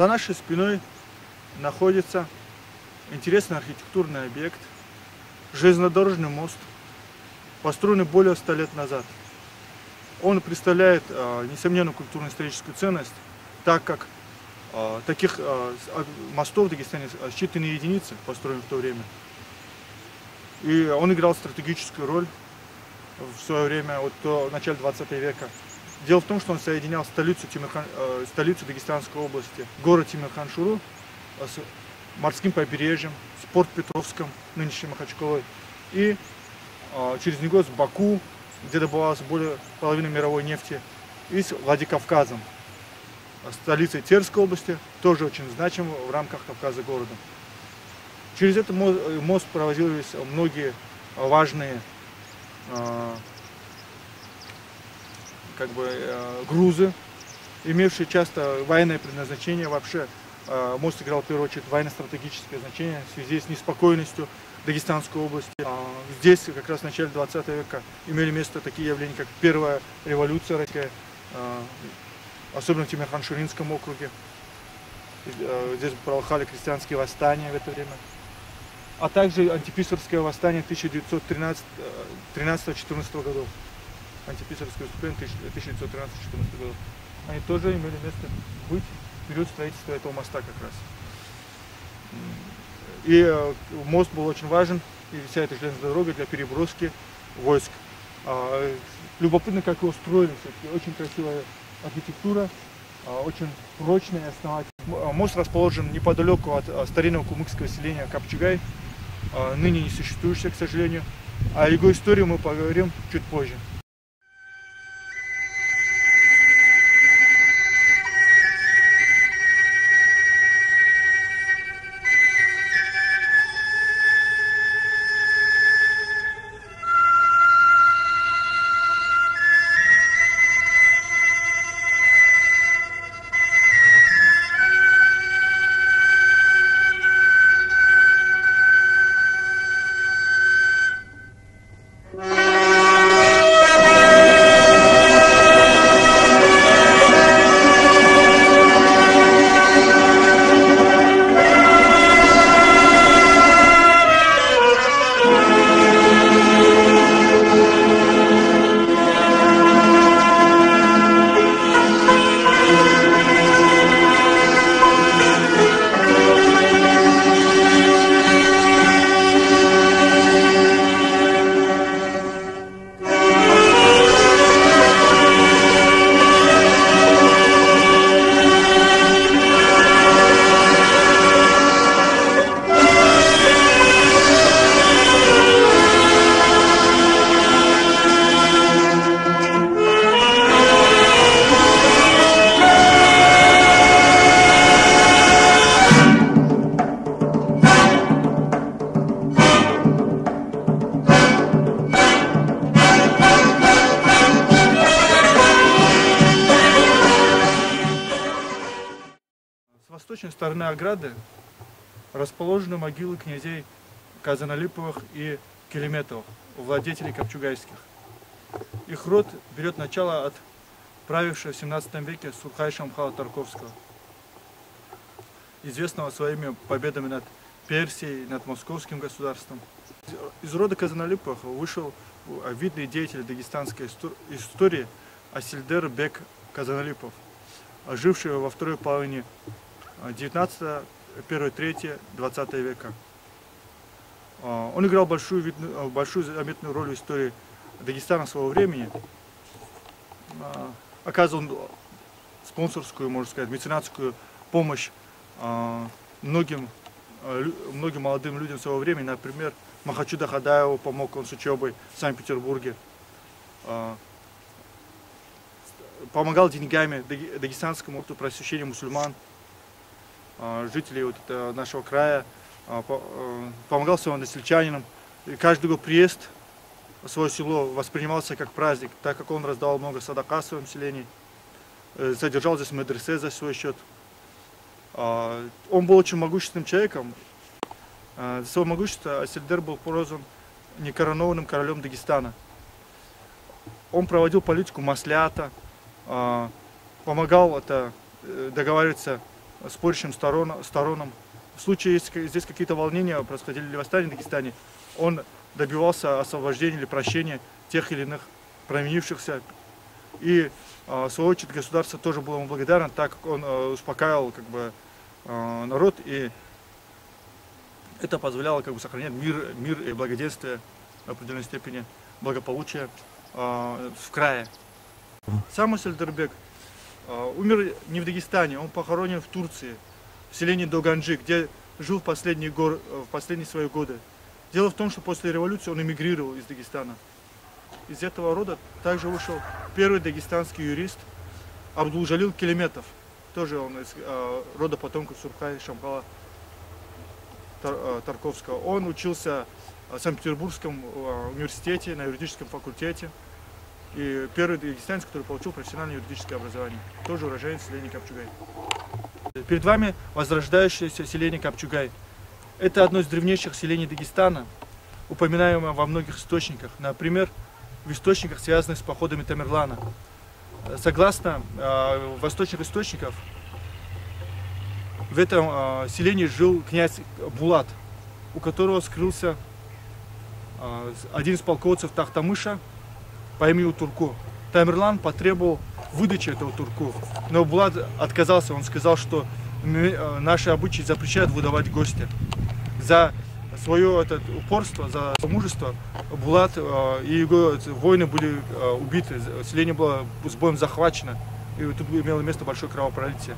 За нашей спиной находится интересный архитектурный объект, железнодорожный мост, построенный более 100 лет назад. Он представляет э, несомненную культурно-историческую ценность, так как э, таких э, мостов в Дагестане считанные единицы построены в то время. И он играл стратегическую роль в свое время, вот до начала 20 века. Дело в том, что он соединял столицу, Тимирхан, э, столицу Дагестанской области, город Тимирхан-Шуру э, с морским побережьем, с порт Петровском, нынешней Махачковой, и э, через него с Баку, где добывалось более половины мировой нефти, и с Владикавказом, столицей Терской области, тоже очень значимым в рамках Кавказа городом. Через этот мост проводились многие важные э, как бы э, грузы, имевшие часто военное предназначение. Вообще э, мост играл в первую очередь военно-стратегическое значение в связи с неспокойностью Дагестанской области. А здесь как раз в начале 20 века имели место такие явления, как первая революция российская, э, особенно в Тимирхан-Шуринском округе. Здесь полыхали крестьянские восстания в это время. А также антиписарское восстание 1913-14 годов антиписарское выступление 1913-14 годов, они тоже имели место быть в период строительства этого моста как раз. И э, мост был очень важен, и вся эта железная дорога для переброски войск. А, любопытно, как его строили, все-таки очень красивая архитектура, а, очень прочный и основательный. А, мост расположен неподалеку от старинного кумыкского селения Капчугай, ныне не существующего, к сожалению. О его истории мы поговорим чуть позже. Восточной стороны ограды расположены могилы князей Казаналиповых и Келеметовых, владетелей Копчугайских. Их род берет начало от правившего в 17 веке Сурхай Шамхала Тарковского, известного своими победами над Персией, над московским государством. Из рода Казаналиповых вышел видный деятель дагестанской истории Асильдер Бек Казаналипов, живший во второй половине 19 первой трети 20 века. А, он играл большую, а, большую заметную роль в истории Дагестана своего времени. А, оказывал спонсорскую, можно сказать, меценатскую помощь многим, многим молодым людям своего времени. Например, Махачуда Хадаеву помог он с учебой в Санкт-Петербурге. Помогал деньгами дагестанскому просвещению мусульман. А, жителей вот нашего края, а, э, помогал своим односельчанинам. И каждый его приезд в свое село воспринимался как праздник, так как он раздавал много садака в своем селении, э, содержал здесь медресе за свой счет. А, он был очень могущественным человеком. За свое могущество Асельдер был прозван некоронованным королем Дагестана. Он проводил политику маслята, помогал это, э, договариваться спорящим сторон, сторонам. В случае, если здесь какие-то волнения происходили или восстания в Дагестане, он добивался освобождения или прощения тех или иных променившихся. И, в свою очередь, государство тоже было ему благодарно, так как он успокаивал как бы, народ, и это позволяло как бы, сохранять мир, мир и благоденствие в определенной степени, благополучие в крае. Сам Сельдербек умер не в Дагестане, он похоронен в Турции, в селении Доганджи, где жил в последние, гор, в последние свои годы. Дело в том, что после революции он эмигрировал из Дагестана. Из этого рода также вышел первый дагестанский юрист Абдул-Жалил Келеметов. Тоже он из э, рода потомков Сурхая Шамхала Тар, э, Тарковского. Он учился в Санкт-Петербургском э, университете, на юридическом факультете. И первый дагестанец, который получил профессиональное юридическое образование. Тоже уроженец селения Капчугай. Перед вами возрождающееся селение Капчугай. Это одно из древнейших селений Дагестана, упоминаемое во многих источниках. Например, в источниках, связанных с походами Тамерлана. Согласно э, восточных источников, в этом э, селении жил князь Булат, у которого скрылся э, один из полководцев Тахтамыша по имени Турку. Тамерлан потребовал выдачи этого Турку, но Булат отказался, он сказал, что э, наши обычаи запрещают выдавать гостя. За свое это, упорство, за мужество Булат э, и его воины были э, убиты, селение было с боем захвачено, и тут имело место большое кровопролитие.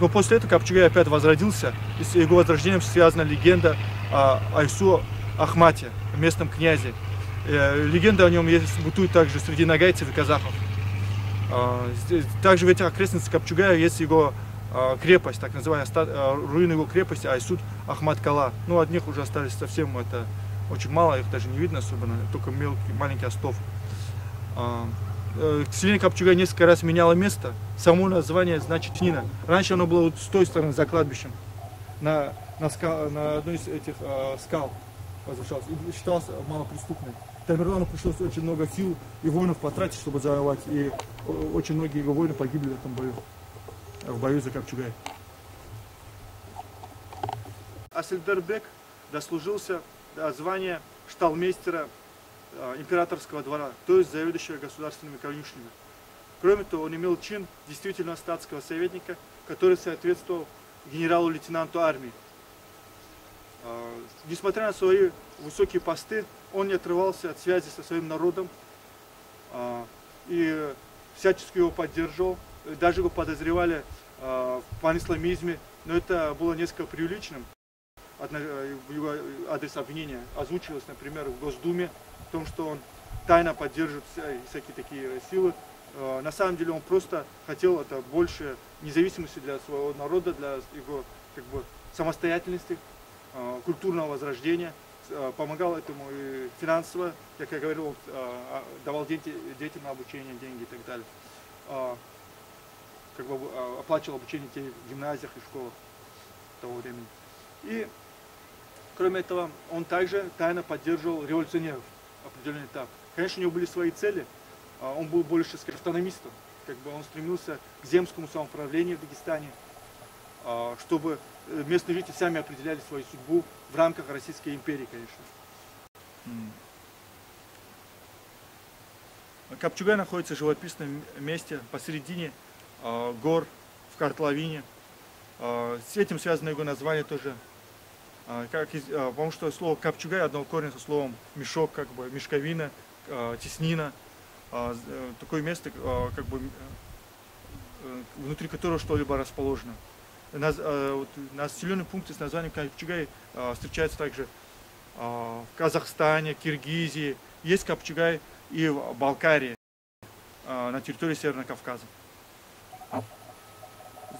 Но после этого Капчугай опять возродился, и с его возрождением связана легенда о Айсу Ахмате, местном князе. Э, легенда о нем есть, бытует также среди нагайцев и казахов. Также в этих окрестностях Капчугая есть его а, крепость, так называемая, а, руины его крепости Айсуд Ахмад Кала. Ну, от них уже остались совсем это очень мало, их даже не видно особенно, только мелкий, маленький остов. А, э, селение Капчуга несколько раз меняло место. Само название значит Нина. Раньше оно было вот с той стороны, за кладбищем, на, на, скал, на одной из этих э, скал возвышалось. И считалось малоприступным. Тамерлану пришлось очень много сил и воинов потратить, чтобы завоевать. И очень многие его воины погибли в этом бою в бою за Капчугай. Асельдербек дослужился до звания шталмейстера э, императорского двора, то есть заведующего государственными конюшнями. Кроме того, он имел чин действительно статского советника, который соответствовал генералу-лейтенанту армии. Э, несмотря на свои высокие посты, он не отрывался от связи со своим народом э, и всячески его поддерживал, даже его подозревали э, в панисламизме, но это было несколько преувеличенным. Э, его адрес обвинения озвучивалось, например, в Госдуме, в том, что он тайно поддерживает всякие такие силы. Э, на самом деле он просто хотел это больше независимости для своего народа, для его как бы, самостоятельности, культурного возрождения. Помогал этому и финансово, как я говорил, давал детям на обучение деньги и так далее как бы а, оплачивал обучение в гимназиях и школах того времени. И, кроме этого, он также тайно поддерживал революционеров определенный этап. Конечно, у него были свои цели, а он был больше сказать, автономистом. Как бы он стремился к земскому самоуправлению в Дагестане, а, чтобы э, местные жители сами определяли свою судьбу в рамках Российской империи, конечно. Капчугай находится в живописном месте посередине а, гор в Картловине. А, с этим связано его название тоже. А, как, потому что слово капчугай одного корня со словом мешок, как бы мешковина, теснина. Э, такое место, как бы э, внутри которого что-либо расположено. На, вот, населенные пункты с названием Капчугай встречаются также в Казахстане, Киргизии. Есть Капчугай и в Балкарии, на территории Северного Кавказа.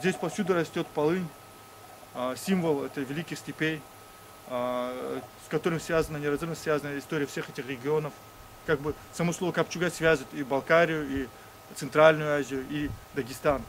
Здесь повсюду растет полынь, а, символ это великих степей, а, с которым связана, неразрывно связана история всех этих регионов. Как бы само слово Капчуга связывает и Балкарию, и Центральную Азию, и Дагестан.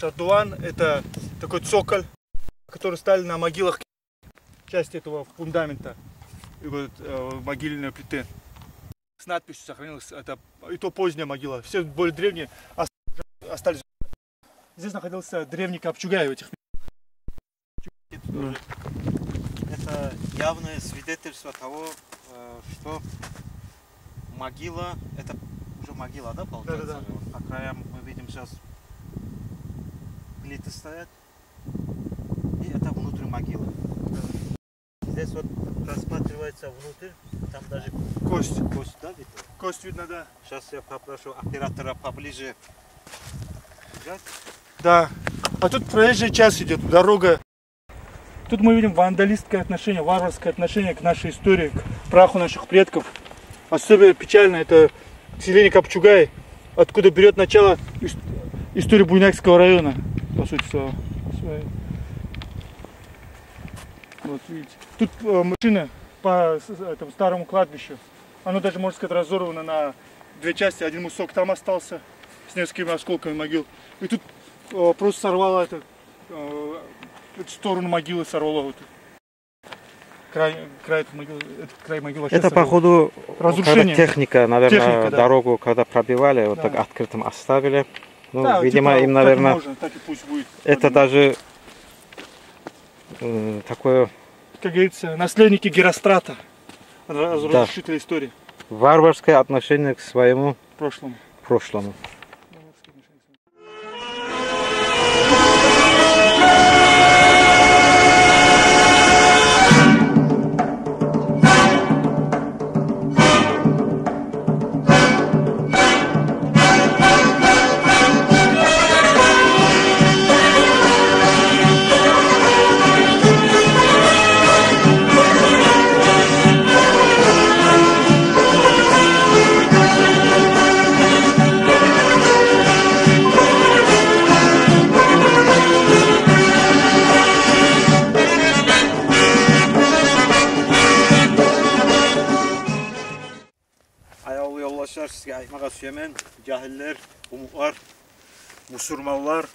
Шардуан это такой цоколь, который стали на могилах часть этого фундамента и вот, э, могильной плиты. С надписью сохранилась, это и то поздняя могила. Все более древние остались. Здесь находился древний Копчугай в этих Это явное свидетельство того, э, что могила, это уже могила, да, получается? Да, да, да. По краям мы видим сейчас плиты стоят. И это внутрь могилы. Здесь вот просматривается внутрь, там даже кость. кость, да, видно? Кость видно, да. Сейчас я попрошу оператора поближе взять. Да. А тут проезжая часть идет, дорога. Тут мы видим вандалистское отношение, варварское отношение к нашей истории, к праху наших предков. Особенно печально это селение Копчугай, откуда берет начало ис- история Буйнакского района, по сути своей. Вот видите. Тут э, машина по этому старому кладбищу. Оно даже, можно сказать, разорвано на две части. Один мусок там остался с несколькими осколками могил. И тут э, просто сорвало это, э, эту сторону могилы сорвало. Вот. Край, край, этот край могилы Это сорвало. походу Разрушение. техника, наверное, Техника, да. дорогу когда пробивали, вот Да. так открытым оставили. Ну, Да, видимо, типа, им, наверное, можно, будет. это даже э, такое Как говорится, наследники Герострата, разрушители истории варварское отношение к своему в прошлом. прошлому. Musurmallar,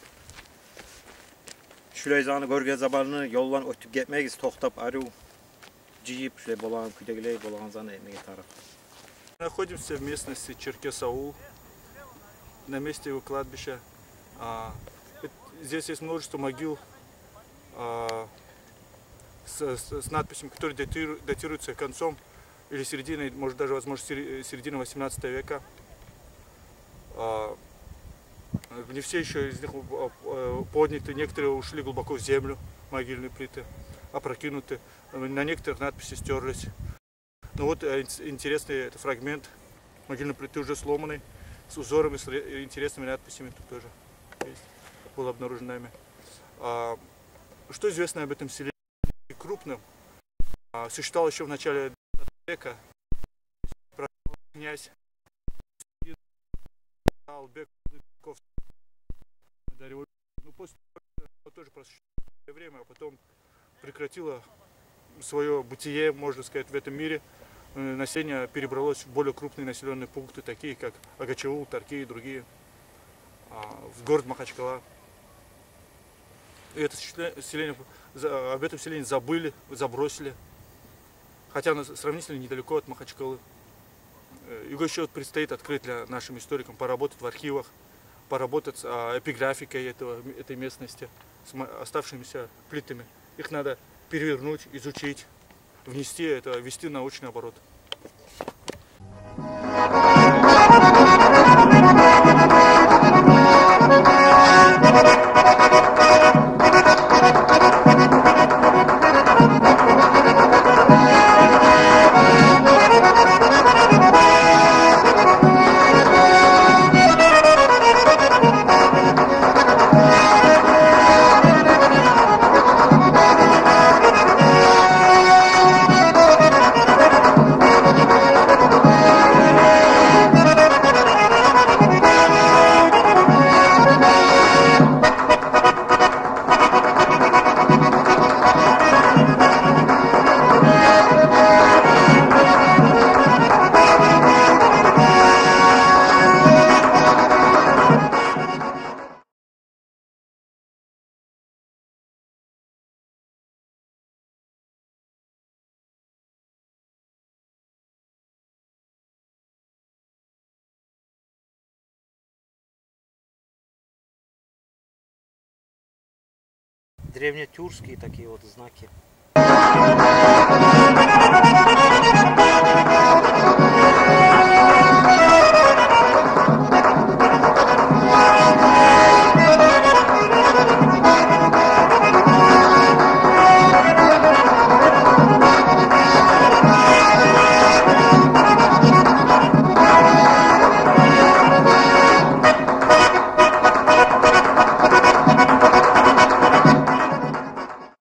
Şüleyzanı Görgə zabalını yoldan ötüb getməyiz, toxtab arı, ciyib, şöyle bolan, küdəgiley, bolanzanı etməyə taraf. Находимся в местности Черкесаул, на месте его кладбища. А, Здесь есть множество могил а, с, с- с надписями, которые датиру- датируются концом или серединой, может даже, возможно, середины 18 века. А, Не все еще из них а, подняты, некоторые ушли глубоко в землю, могильные плиты, опрокинуты. На некоторых надписи стерлись. Ну вот э, ин- интересный это фрагмент могильной плиты уже сломанный, с узорами, с ре- интересными надписями тут тоже есть, был обнаружен нами. А, что известно об этом селе крупном? А, существовал еще в начале 20 века князь Албек. До революции. Ну, после тоже просуществовало время, а потом прекратило свое бытие, можно сказать, в этом мире. Э, Население перебралось в более крупные населенные пункты, такие как Агачаул, Тарки и другие, а, в город Махачкала. И это селе- селение, об этом селении забыли, забросили, хотя оно сравнительно недалеко от Махачкалы. Э, Его еще предстоит открыть для нашим историкам, поработать в архивах, поработать с а, эпиграфикой этого, этой местности, с оставшимися плитами. Их надо перевернуть, изучить, внести это, ввести в научный оборот. Древнетюркские такие вот знаки.